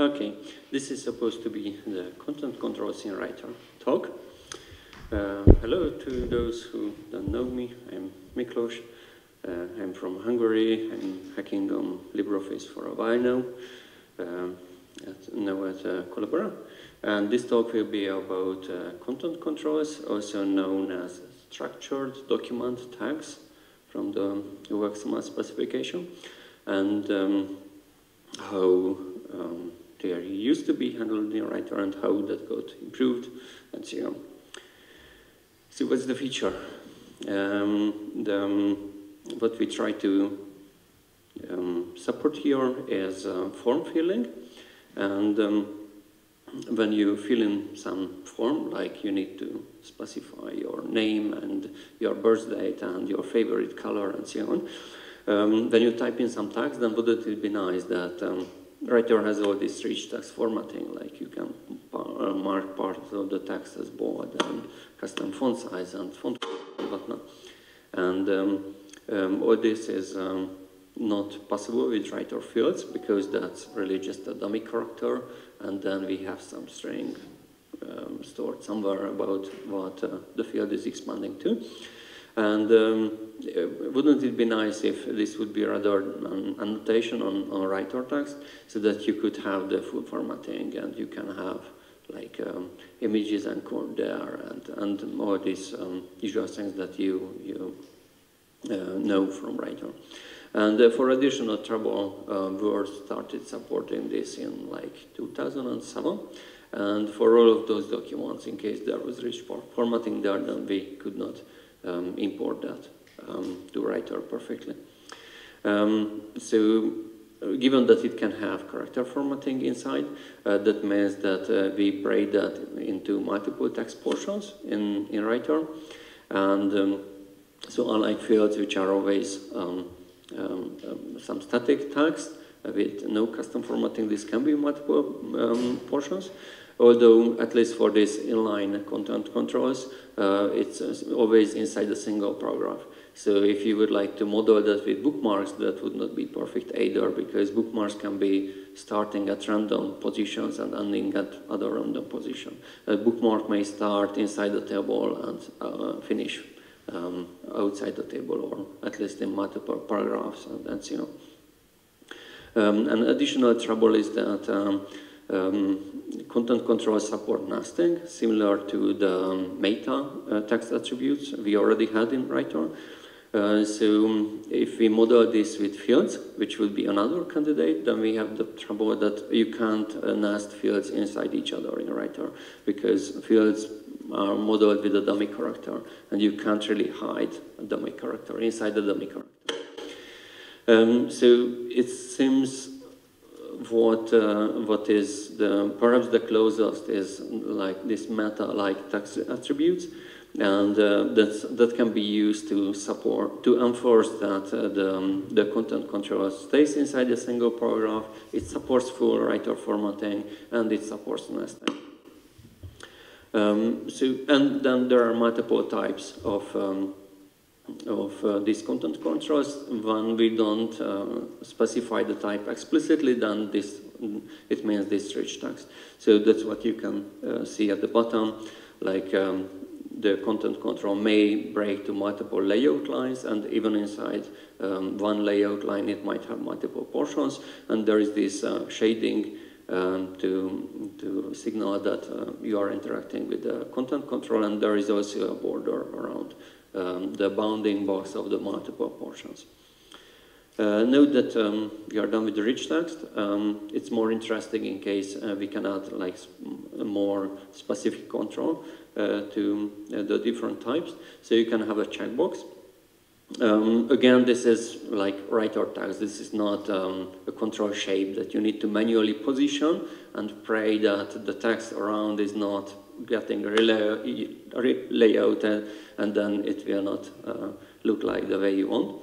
Okay, this is supposed to be the content controls in Writer talk. Uh, hello to those who don't know me. I'm Miklos. Uh, I'm from Hungary. I'm hacking on LibreOffice for a while now, um, at, now at uh, Collabora. And this talk will be about uh, content controls, also known as structured document tags from the OOXML specification, and um, how um, they used to be handled in Writer and how that got improved and so on. So what's the feature? Um, the, um, what we try to um, support here is uh, form filling and um, when you fill in some form, like you need to specify your name and your birth date and your favorite color and so on, um, when you type in some tags, then wouldn't it be nice that um, Writer has all this rich text formatting, like you can uh, mark part of the text as bold and custom font size and font and whatnot. And um, um, all this is um, not possible with writer fields because that's really just a dummy character and then we have some string um, stored somewhere about what uh, the field is expanding to. And um, uh, wouldn't it be nice if this would be rather an annotation on, on writer text so that you could have the full formatting and you can have like um, images encoded there and, and all these um, usual things that you, you uh, know from writer. And uh, for additional trouble, uh, Word started supporting this in like 2007. And for all of those documents, in case there was rich formatting there, then we could not um, import that um, to writer perfectly. Um, so uh, given that it can have character formatting inside, uh, that means that uh, we break that into multiple text portions in, in writer. And um, so unlike fields which are always um, um, some static text with no custom formatting, this can be multiple portions although at least for these inline content controls, uh, it's always inside a single paragraph. So if you would like to model that with bookmarks, that would not be perfect either, because bookmarks can be starting at random positions and ending at other random position. A bookmark may start inside the table and uh, finish um, outside the table, or at least in multiple paragraphs, and, and so on. Um, an additional trouble is that um, um, content control support nesting, similar to the meta uh, text attributes we already had in Writer. Uh, so um, if we model this with fields, which would be another candidate, then we have the trouble that you can't uh, nest fields inside each other in Writer because fields are modeled with a dummy character and you can't really hide a dummy character inside the dummy character. Um, so it seems what uh, what is the perhaps the closest is like this meta like text attributes and uh, that can be used to support to enforce that uh, the, um, the content controller stays inside a single paragraph it supports full writer formatting and it supports nesting um, so and then there are multiple types of um, of uh, these content controls. When we don't uh, specify the type explicitly, then this it means this rich text. So that's what you can uh, see at the bottom, like um, the content control may break to multiple layout lines, and even inside um, one layout line, it might have multiple portions, and there is this uh, shading um, to, to signal that uh, you are interacting with the content control, and there is also a border around um, the bounding box of the multiple portions. Uh, note that um, we are done with the rich text. Um, it's more interesting in case uh, we can add like more specific control uh, to uh, the different types. So you can have a checkbox. Um, again, this is like writer text. This is not um, a control shape that you need to manually position and pray that the text around is not getting a layout and then it will not uh, look like the way you want.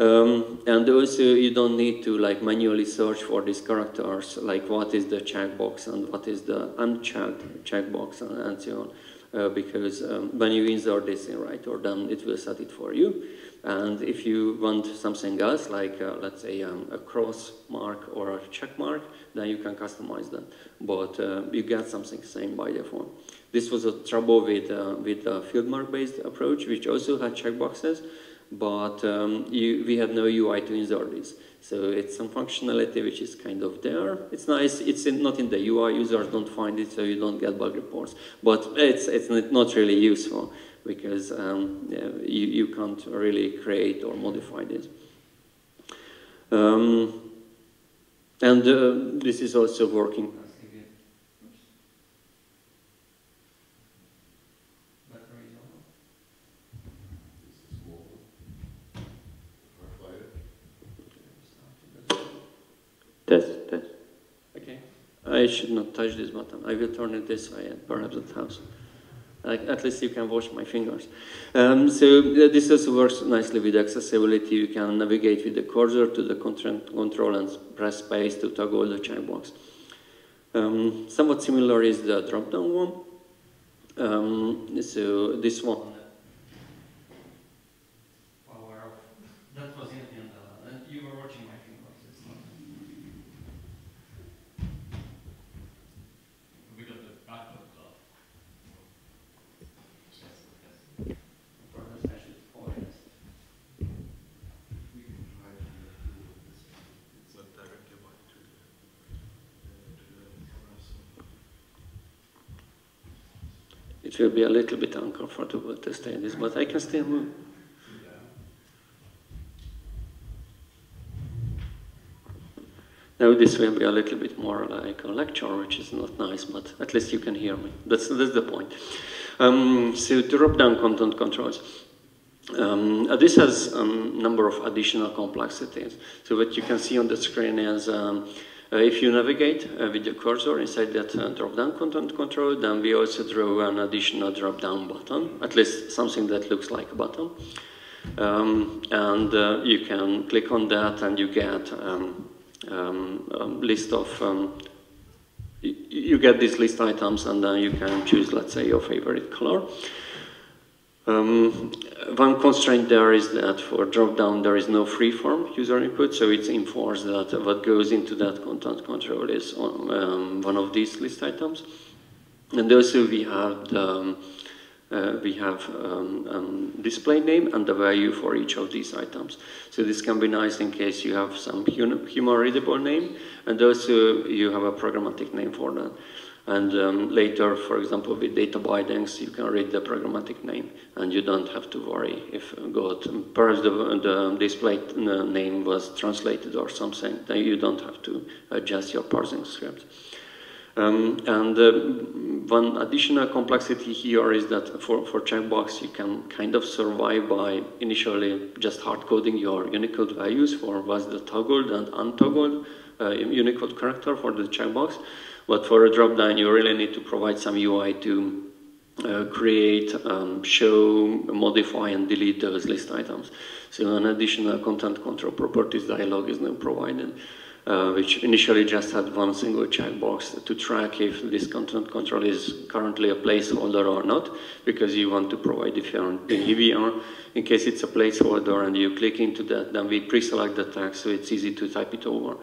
Um, and also you don't need to like manually search for these characters, like what is the checkbox and what is the unchecked checkbox and, and so on. Uh, because um, when you insert this in Writer then it will set it for you. And if you want something else, like uh, let's say um, a cross mark or a check mark, then you can customize that. But uh, you get something same by default. This was a trouble with, uh, with the field mark based approach, which also had checkboxes, but um, you, we had no UI to insert this. So it's some functionality which is kind of there. It's nice. It's in, not in the UI. Users don't find it, so you don't get bug reports. But it's, it's not really useful because um, yeah, you, you can't really create or modify this. Um, and uh, this is also working Test, test. Okay. I should not touch this button. I will turn it this way and perhaps it helps. at least you can watch my fingers. Um, so uh, this also works nicely with accessibility. You can navigate with the cursor to the control and press space to toggle the checkbox. Um, somewhat similar is the drop-down one. Um, so this one It will be a little bit uncomfortable to stay in this, but I can still move. Now this will be a little bit more like a lecture, which is not nice, but at least you can hear me. That's, that's the point. Um, so drop-down content controls. Um, this has a um, number of additional complexities. So what you can see on the screen is um, if you navigate uh, with the cursor inside that uh, drop-down content control, then we also draw an additional drop-down button, at least something that looks like a button. Um, and uh, you can click on that and you get um, um, a list of, um, you, get these list items and then you can choose, let's say, your favorite color. Um, one constraint there is that for drop-down there is no free-form user input, so it's enforced that what goes into that content control is um, one of these list items. And also we have the, uh, we have um, um, display name and the value for each of these items. So this can be nice in case you have some human readable name, and also you have a programmatic name for that. And um, later, for example, with data bindings, you can read the programmatic name, and you don't have to worry if God, perhaps the, the display name was translated or something, then you don't have to adjust your parsing script. Um, and uh, one additional complexity here is that for, for checkbox, you can kind of survive by initially just hard coding your Unicode values for what's the toggled and untoggled uh, Unicode character for the checkbox. But for a dropdown, you really need to provide some UI to uh, create, um, show, modify, and delete those list items. So an additional content control properties dialog is now provided, uh, which initially just had one single checkbox to track if this content control is currently a placeholder or not, because you want to provide in EVR. In case it's a placeholder and you click into that, then we pre-select the text, so it's easy to type it over.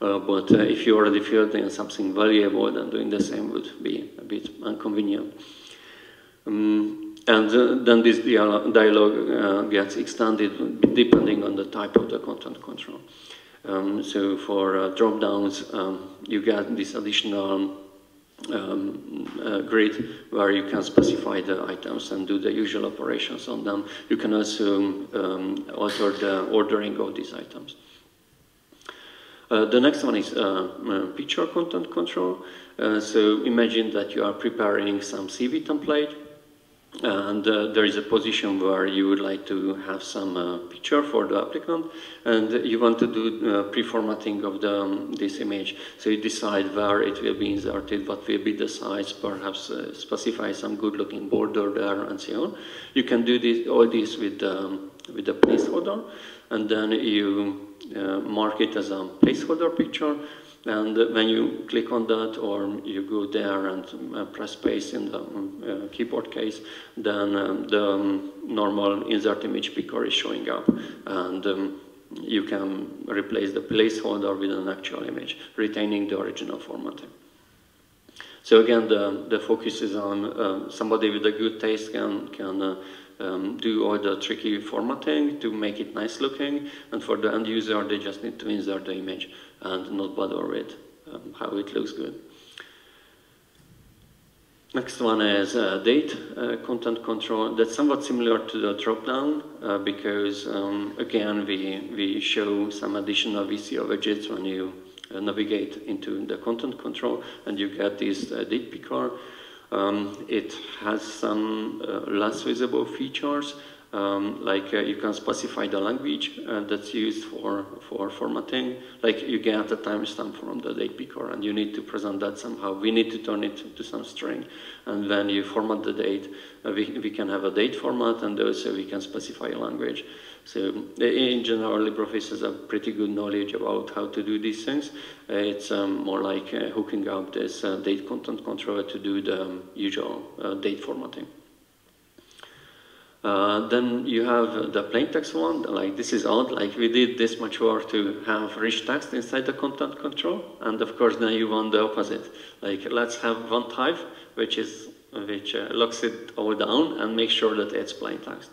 Uh, but uh, if you already filled in something valuable, then doing the same would be a bit inconvenient. Um, and uh, then this dialogue uh, gets extended depending on the type of the content control. Um, so for uh, drop-downs, um, you get this additional um, uh, grid where you can specify the items and do the usual operations on them. You can also um, alter the ordering of these items. Uh, the next one is uh, uh, picture content control. Uh, so imagine that you are preparing some CV template and uh, there is a position where you would like to have some uh, picture for the applicant and you want to do pre-formatting of the, um, this image. So you decide where it will be inserted, what will be the size, perhaps specify some good looking border there and so on. You can do this, all this with um, with a placeholder, and then you uh, mark it as a placeholder picture, and when you click on that or you go there and uh, press space in the uh, keyboard case, then um, the um, normal insert image picker is showing up. And um, you can replace the placeholder with an actual image, retaining the original formatting. So again, the, the focus is on uh, somebody with a good taste can, can uh, um, do all the tricky formatting to make it nice looking, and for the end user, they just need to insert the image and not bother with um, how it looks good. Next one is uh, date uh, content control. That's somewhat similar to the dropdown uh, because, um, again, we, we show some additional VCL widgets when you uh, navigate into the content control and you get this uh, date picker. Um, it has some uh, less visible features um, like uh, you can specify the language uh, that's used for, for formatting. Like you get a timestamp from the date picker and you need to present that somehow. We need to turn it to some string. And when you format the date, uh, we, we can have a date format and also we can specify a language. So in general, LibreOffice has a pretty good knowledge about how to do these things. Uh, it's um, more like uh, hooking up this uh, date content controller to do the um, usual date formatting. Uh, then you have the plain text one, like this is odd, like we did this much work to have rich text inside the content control, and of course now you want the opposite. Like let's have one type, which is which uh, locks it all down and make sure that it's plain text.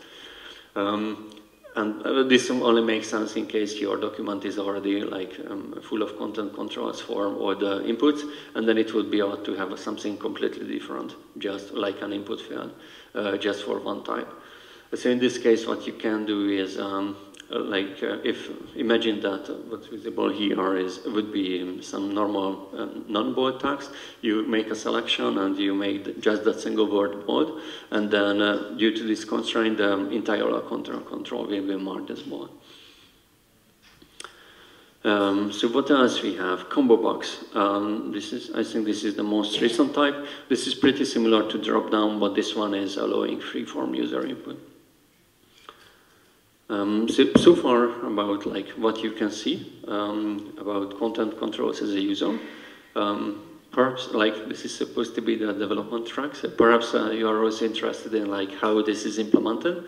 Um, and uh, this only makes sense in case your document is already like um, full of content controls for all the inputs, and then it would be odd to have something completely different, just like an input field, uh, just for one type. So in this case, what you can do is, um, like, uh, if imagine that uh, what's visible here is would be um, some normal um, non-bold text. You make a selection and you make just that single word bold, and then uh, due to this constraint, the um, entire content control will be marked as bold. Um, so what else we have? Combo box. Um, this is, I think this is the most recent type. This is pretty similar to drop down, but this one is allowing free-form user input. Um, so, so, far about like what you can see um, about content controls as a user. Um, perhaps like this is supposed to be the development track. So perhaps uh, you are also interested in like how this is implemented.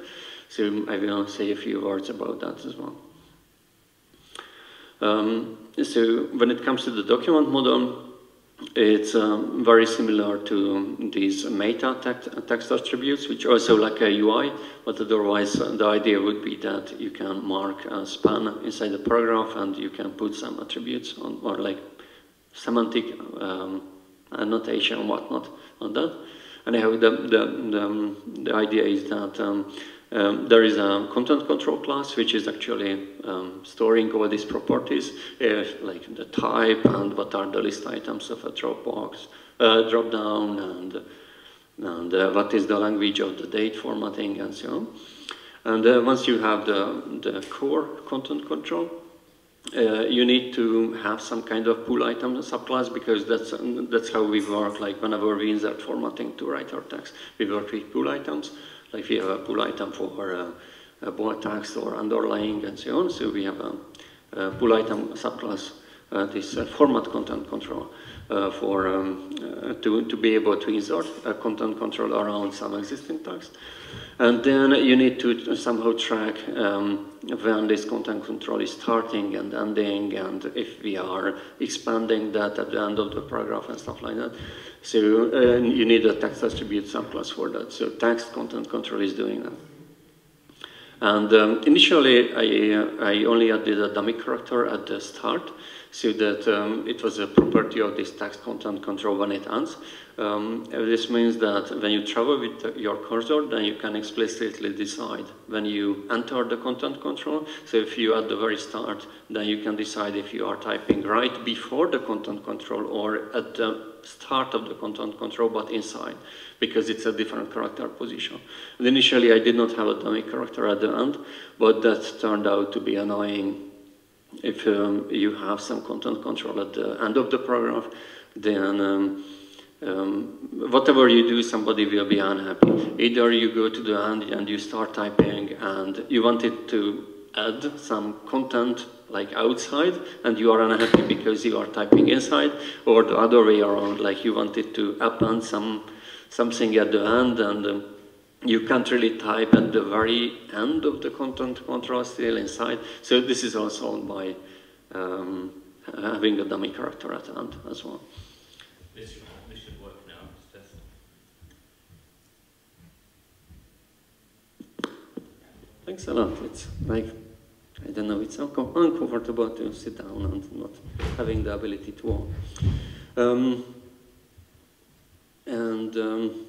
So I will say a few words about that as well. Um, so when it comes to the document model, it's um, very similar to these meta text, text, attributes, which also like a UI, but otherwise uh, the idea would be that you can mark a span inside the paragraph and you can put some attributes on, or like semantic um, annotation and whatnot on that. Anyhow, the, the, the, the idea is that um, um, there is a content control class which is actually um, storing all these properties, uh, like the type and what are the list items of a Dropbox, uh, drop-down, and, and uh, what is the language of the date formatting, and so on. And uh, once you have the, the core content control, uh, you need to have some kind of pool item subclass because that's that's how we work. Like whenever we insert formatting to Writer text, we work with pool items. Like you have a pool item for a bold text or underlying and so on, so we have a, a pool item subclass, uh, this uh, format content control. Uh, for um, uh, to, to be able to insert content control around some existing text. And then you need to somehow track um, when this content control is starting and ending and if we are expanding that at the end of the paragraph and stuff like that. So uh, you need a text attribute subclass for that. So text content control is doing that. And um, initially, I, uh, I only added a dummy character at the start so that um, it was a property of this text content control when it ends. Um, this means that when you travel with your cursor, then you can explicitly decide when you enter the content control. So if you at the very start, then you can decide if you are typing right before the content control or at the start of the content control, but inside, because it's a different character position. And initially, I did not have a dummy character at the end, but that turned out to be annoying. If um, you have some content control at the end of the program, then um, um, whatever you do, somebody will be unhappy. Either you go to the end and you start typing and you wanted to add some content like outside and you are unhappy because you are typing inside or the other way around like you wanted to append some something at the end and um, you can't really type at the very end of the content control still inside so this is all solved by um, having a dummy character at the end as well. This should, this should work now. Thanks a lot. It's like I don't know, it's uncomfortable to sit down and not having the ability to walk. Um, and um,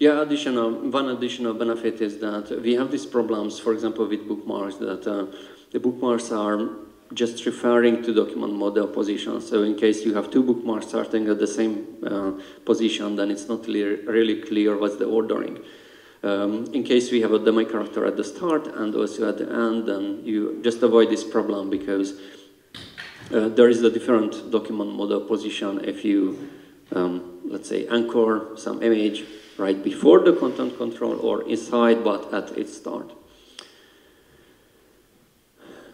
yeah, additional, one additional benefit is that we have these problems, for example, with bookmarks, that uh, the bookmarks are just referring to document model position. So in case you have two bookmarks starting at the same uh, position, then it's not really clear what's the ordering. Um, in case we have a dummy character at the start and also at the end, then you just avoid this problem because uh, there is a different document model position if you, um, let's say, anchor some image right before the content control or inside but at its start.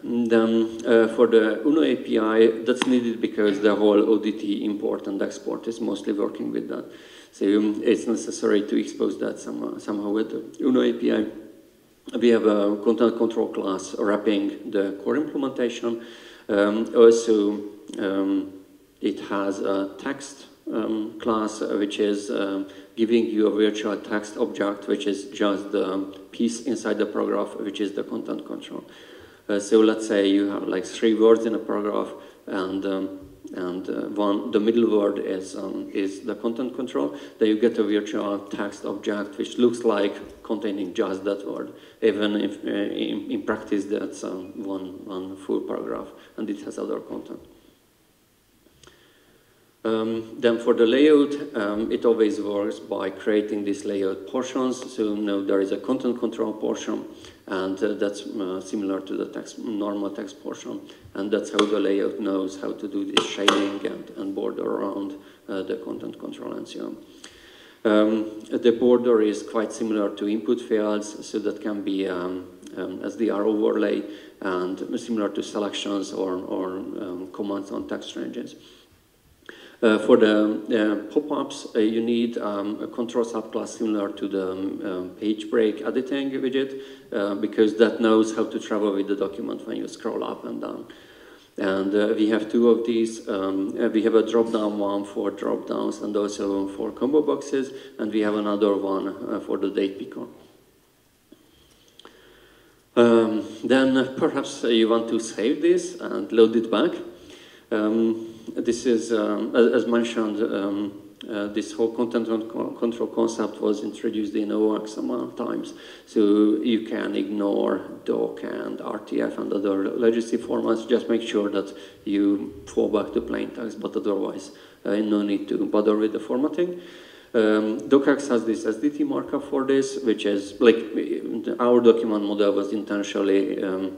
Then uh, for the UNO API, that's needed because the whole ODT import and export is mostly working with that. So it's necessary to expose that some, somehow with the UNO API. We have a content control class wrapping the core implementation. Um, also, um, it has a text um, class which is uh, giving you a virtual text object which is just the piece inside the paragraph which is the content control. Uh, so let's say you have like three words in a paragraph and um, and uh, one, the middle word is, um, is the content control. Then you get a virtual text object which looks like containing just that word, even if uh, in, in, practice that's um, one, one full paragraph and it has other content. Um, then for the layout, um, it always works by creating these layout portions. So now there is a content control portion, and uh, that's uh, similar to the text, normal text portion. And that's how the layout knows how to do this shading and, and border around uh, the content control and so on. Um, the border is quite similar to input fields, so that can be um, um, SDR overlay and similar to selections or, or um, commands on text ranges. Uh, for the uh, pop-ups, uh, you need um, a control subclass similar to the um, um page break editing widget uh, because that knows how to travel with the document when you scroll up and down. And uh, we have two of these. Um, uh, we have a drop-down one for drop-downs and also for combo boxes, and we have another one for the date picker. Um, then perhaps you want to save this and load it back. Um, this is, um, as, mentioned, um, uh, this whole content control concept was introduced in OWASP some times. So you can ignore doc and RTF and other legacy formats. Just make sure that you fall back to plain text, but otherwise, uh, no need to bother with the formatting. Um, docx has this SDT markup for this, which is like our document model was intentionally um,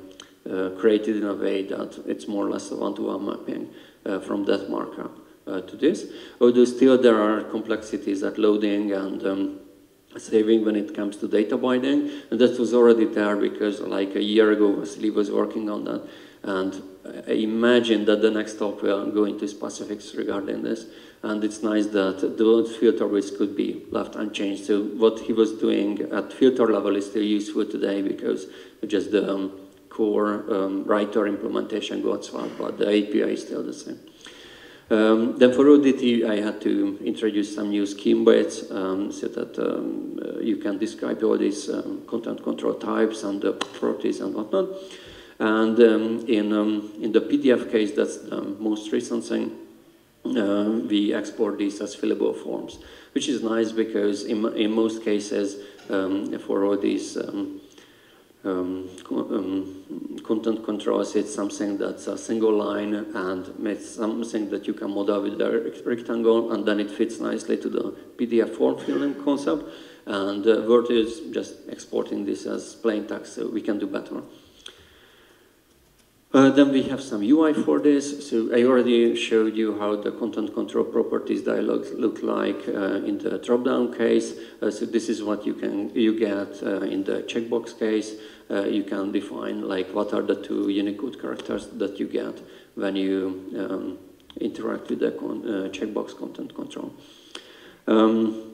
created in a way that it's more or less a one-to-one -one mapping uh, from that marker uh, to this. Although still there are complexities at loading and um, saving when it comes to data binding, and that was already there because like a year ago Vasily was working on that, and I imagine that the next talk will go into specifics regarding this, and it's nice that the filter widths could be left unchanged. So what he was doing at filter level is still useful today because just the um, core um, writer implementation swapped, but the API is still the same. Um, then for ODT, I had to introduce some new scheme weights um, so that um, uh, you can describe all these um, content control types and the properties and whatnot. And um, in, um, in the PDF case, that's the most recent thing, uh, we export these as fillable forms, which is nice because in, in most cases, for all these um, um, content controls, it's something that's a single line and it's something that you can model with a rectangle and then it fits nicely to the PDF form filling concept. And uh, Word is just exporting this as plain text, so we can do better. Uh, then we have some UI for this. So I already showed you how the content control properties dialogues look like uh, in the drop-down case. Uh, so this is what you can you get uh, in the checkbox case. Uh, you can define like what are the two Unicode characters that you get when you um, interact with the con uh, checkbox content control. Um,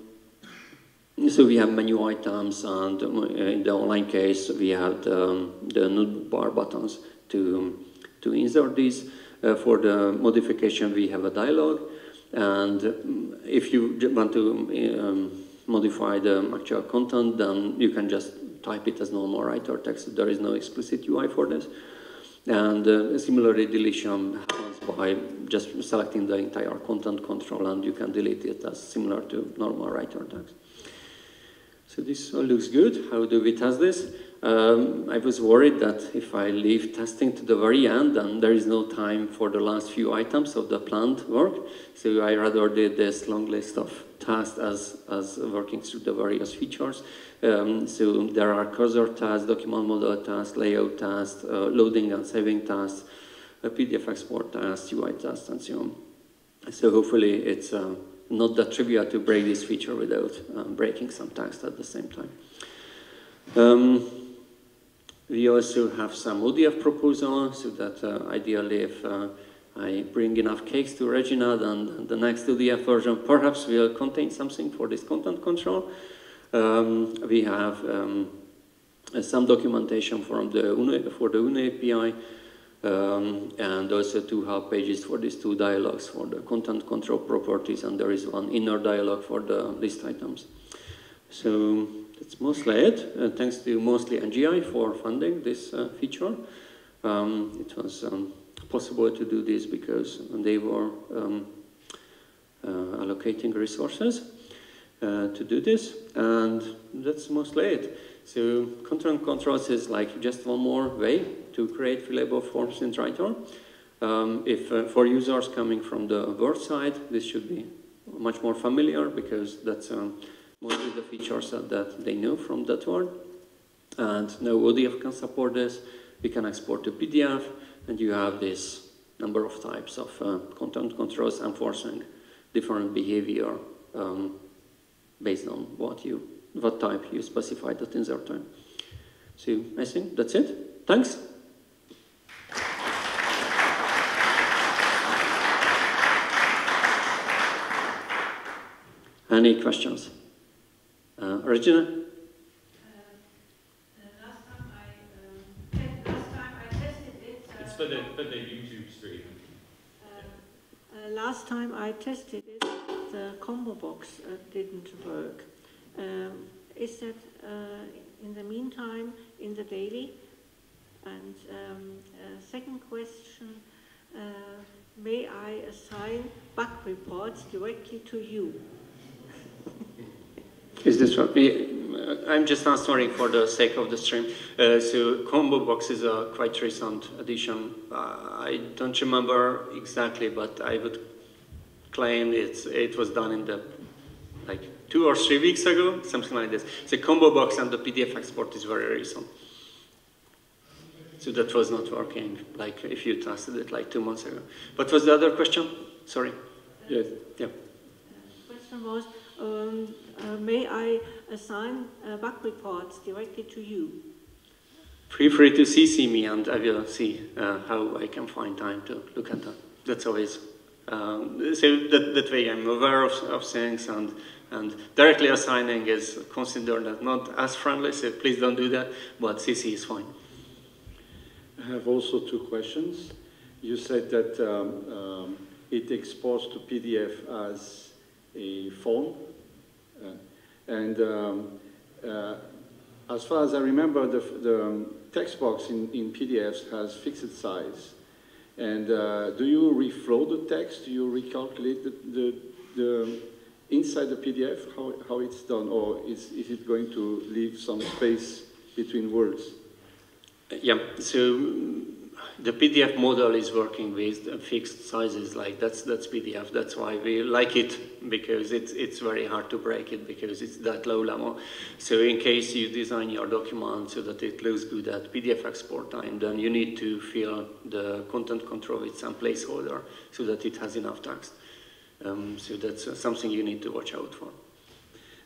so we have menu items, and in the online case, we have the, um, the node bar buttons to, to insert these. Uh, for the modification, we have a dialog, and if you want to um, modify the actual content, then you can just type it as normal writer text. There is no explicit UI for this. And uh, similarly, deletion happens by just selecting the entire content control, and you can delete it as similar to normal writer text. So this all looks good. How do we test this? Um, I was worried that if I leave testing to the very end, then there is no time for the last few items of the planned work. So I rather did this long list of tasks as, as working through the various features. Um, so there are cursor tasks, document model tasks, layout tasks, uh, loading and saving tasks, PDF export tasks, UI tasks, and so on. So hopefully it's uh, not that trivial to break this feature without um, breaking some text at the same time. Um, we also have some ODF proposal, so that uh, ideally if uh, I bring enough cakes to Regina, then the next ODF version perhaps will contain something for this content control. Um, we have um, some documentation from the UNO, for the UNO API, um, and also two help pages for these two dialogues for the content control properties, and there is one inner dialogue for the list items. So that's mostly it. Uh, thanks to mostly NGI for funding this uh, feature. Um, it was um, possible to do this because they were um, uh, allocating resources uh, to do this, and that's mostly it. So content controls is like just one more way to create fillable forms in Writer. Um, if uh, for users coming from the Word side, this should be much more familiar because that's um, mostly the features that, they know from that Word. And now ODF can support this. We can export to PDF, and you have this number of types of uh, content controls enforcing different behavior um, based on what you what type you specified at insert time. So I think that's it. Thanks. Any questions? Uh, Regina? Uh, for the, for the YouTube stream. Uh, last time I tested it, the combo box uh, didn't work. Um, is that uh, in the meantime in the daily? And um, uh, second question, uh, may I assign bug reports directly to you? Is this one. I'm just answering for the sake of the stream. Uh, so Combo Box is a quite recent addition. Uh, I don't remember exactly, but I would claim it's, it was done in the like two or three weeks ago, something like this. The Combo Box and the PDF export is very recent. So that was not working, like if you tested it like two months ago. What was the other question? Sorry. Yes. Yeah. Question was, um, may I assign uh, bug reports directly to you? Feel free to CC me and I will see uh, how I can find time to look at that. That's always, um, so that, that way I'm aware of, of things and, and directly assigning is considered as not as friendly, so please don't do that, but CC is fine. I have also two questions. You said that um, um, it exports to PDF as a phone. Uh, and um, uh, as far as I remember, the, the um, text box in, in PDFs has fixed size. And uh, do you reflow the text? Do you recalculate the, the, the inside the PDF, how, how it's done? Or is, is it going to leave some space between words? Yeah, so the PDF model is working with fixed sizes, like that's that's PDF. That's why we like it because it's it's very hard to break it because it's that low level. So in case you design your document so that it looks good at PDF export time, then you need to fill the content control with some placeholder so that it has enough text. Um, so that's something you need to watch out for.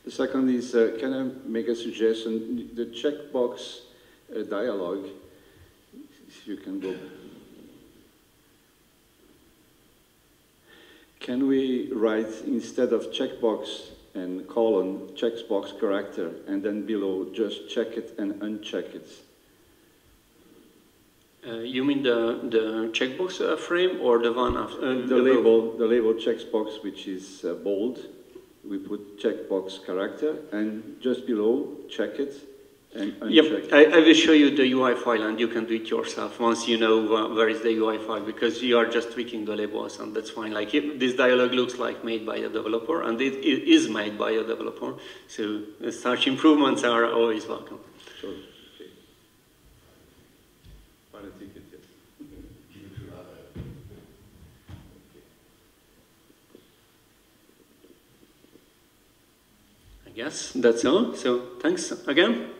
The second is, uh, can I make a suggestion? The checkbox uh, dialogue, if you can go. Can we write instead of checkbox and colon, checkbox character, and then below just check it and uncheck it? Uh, you mean the the checkbox uh, frame or the one after uh, The label, the label checkbox, which is uh, bold, we put checkbox character, and just below, check it and Yep. I, I will show you the UI file and you can do it yourself once you know where is the UI file because you are just tweaking the labels and that's fine. Like if this dialog looks like made by a developer and it, it is made by a developer, so uh, such improvements are always welcome. So, okay. Fine, I think it, yes. I guess that's all. So thanks again.